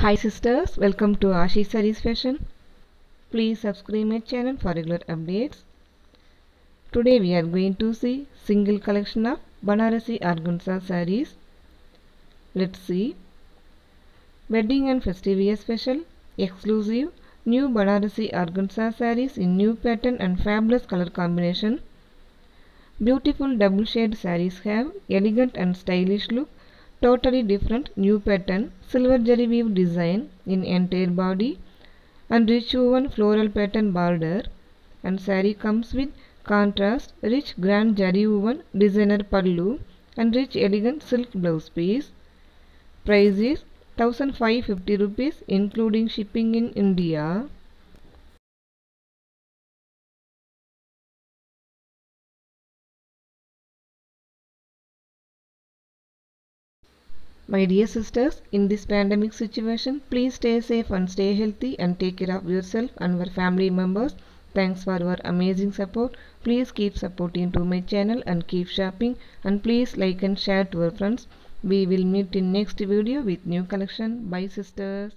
Hi sisters, welcome to Ashi Sarees Fashion. Please subscribe my channel for regular updates. Today we are going to see single collection of Banarasi Organza sarees. Let's see. Wedding and festive wear special, exclusive, new Banarasi Organza sarees in new pattern and fabulous color combination. Beautiful double shade sarees have elegant and stylish look totally different new pattern. Silver zari weave design in entire body and rich woven floral pattern border. And sari comes with contrast rich grand zari woven designer pallu and rich elegant silk blouse piece. Price is 1550 rupees including shipping in india My dear sisters, in this pandemic situation, please stay safe and stay healthy and take care of yourself and your family members. Thanks for your amazing support. Please keep supporting to my channel and keep shopping and please like and share to your friends. We will meet in next video with new collection. Bye sisters.